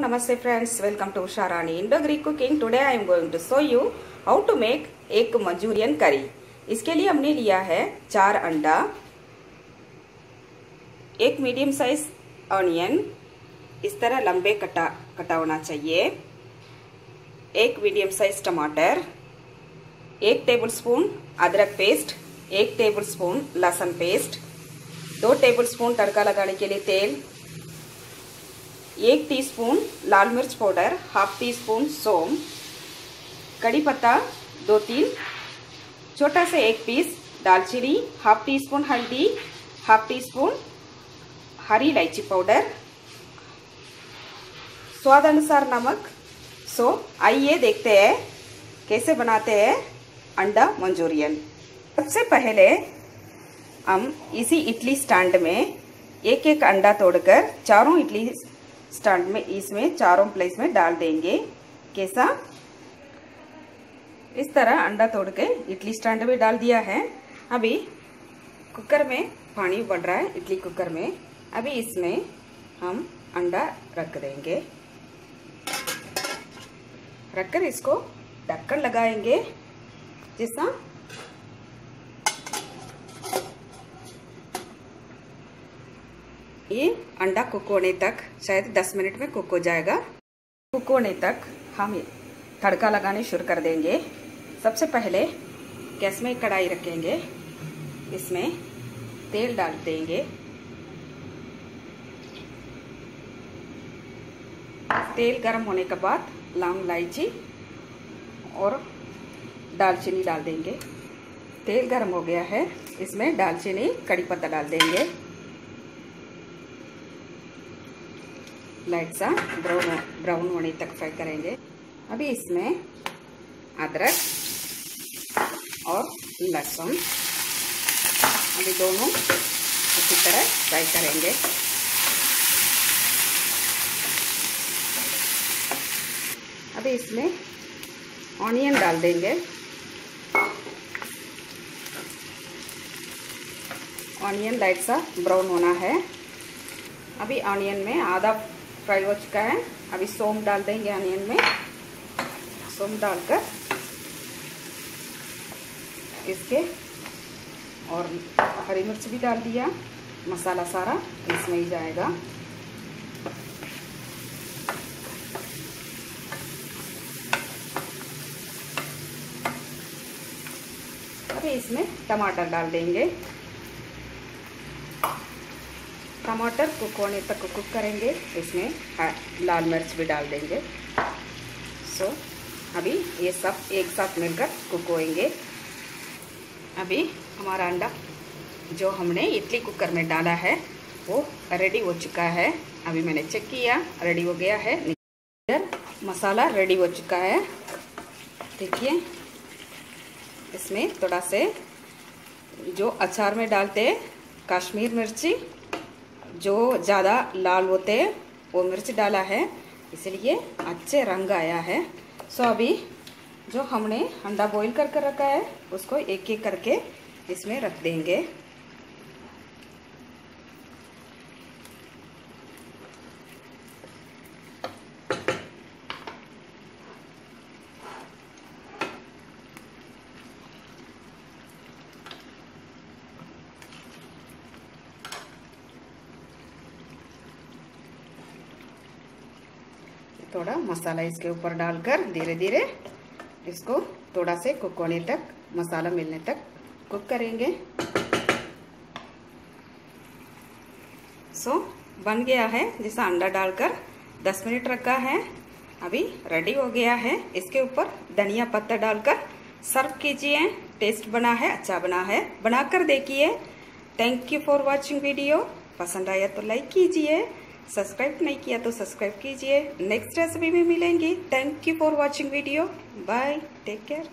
namaste friends. Welcome to Usha Rani Indo Greek Cooking. Today I am going to show you how to make एक Manchurian curry इसके लिए हमने लिया है चार अंडा, एक मीडियम साइज़ ऑनियन इस तरह लंबे कटा कटा होना चाहिए, एक मीडियम साइज़ टमाटर, एक टेबलस्पून अदरक पेस्ट एक टेबलस्पून लहसुन पेस्ट दो टेबलस्पून तड़का लगाने के लिए तेल एक टीस्पून लाल मिर्च पाउडर हाफ़ टी स्पून सोम, कड़ी पत्ता, दो तीन, छोटा सा एक पीस दालचीनी हाफ़ टी स्पून हल्दी हाफ़ टी स्पून हरी इलायची पाउडर, स्वाद अनुसार नमक। सो आइए देखते हैं कैसे बनाते हैं अंडा मंचूरियन। सबसे पहले हम इसी इडली स्टैंड में एक एक अंडा तोड़कर चारों इडली स्टैंड में इसमें चारों प्लेस में डाल देंगे। कैसा? इस तरह अंडा तोड़ के इडली स्टैंड में डाल दिया है। अभी कुकर में पानी बढ़ रहा है, इडली कुकर में। अभी इसमें हम अंडा रख देंगे। रखकर इसको ढक्कन लगाएँगे जैसा ये अंडा कुक होने तक, शायद 10 मिनट में कुक हो जाएगा। कुक होने तक हम तड़का लगाने शुरू कर देंगे। सबसे पहले गैस में कढ़ाई रखेंगे। इसमें तेल डाल देंगे। तेल गर्म होने के बाद लौंग, इलायची और दालचीनी डाल देंगे। तेल गर्म हो गया है। इसमें दालचीनी, कड़ी पत्ता डाल देंगे। लाइट सा ब्राउन ब्राउन होने तक फ्राई करेंगे अभी इसमें अदरक और लहसुन अभी दोनों अच्छी तरह फ्राई करेंगे अभी इसमें ऑनियन डाल देंगे ऑनियन लाइट सा ब्राउन होना है अभी ऑनियन में आधा फ्राई हो चुका है। अभी सोम डाल देंगे अनियन में। सोम डालकर इसके और हरी मिर्च भी डाल दिया। मसाला सारा इसमें ही जाएगा। अभी इसमें टमाटर डाल देंगे। टमाटर कुक होने तक कुक करेंगे। इसमें लाल मिर्च भी डाल देंगे। सो so, अभी ये सब एक साथ मिलकर कुक होएँगे। अभी हमारा अंडा जो हमने इडली कुकर में डाला है वो रेडी हो चुका है। अभी मैंने चेक किया रेडी हो गया है। मसाला रेडी हो चुका है। देखिए इसमें थोड़ा से जो अचार में डालते हैं कश्मीर मिर्ची जो ज़्यादा लाल होते हैं, वो मिर्च डाला है। इसलिए अच्छे रंग आया है। सो अभी जो हमने अंडा बॉईल कर कर रखा है, उसको एक एक करके इसमें रख देंगे। थोड़ा मसाला इसके ऊपर डालकर धीरे धीरे इसको थोड़ा से कुक होने तक मसाला मिलने तक कुक करेंगे। सो so, बन गया है जैसा अंडा डालकर 10 मिनट रखा है। अभी रेडी हो गया है। इसके ऊपर धनिया पत्ता डालकर सर्व कीजिए। टेस्ट बना है अच्छा बना है। बनाकर देखिए। Thank you for watching video पसंद आया तो लाइक कीजिए। सब्सक्राइब नहीं किया तो सब्सक्राइब कीजिए। नेक्स्ट रेसिपी भी मिलेंगी। Thank you for watching video bye take care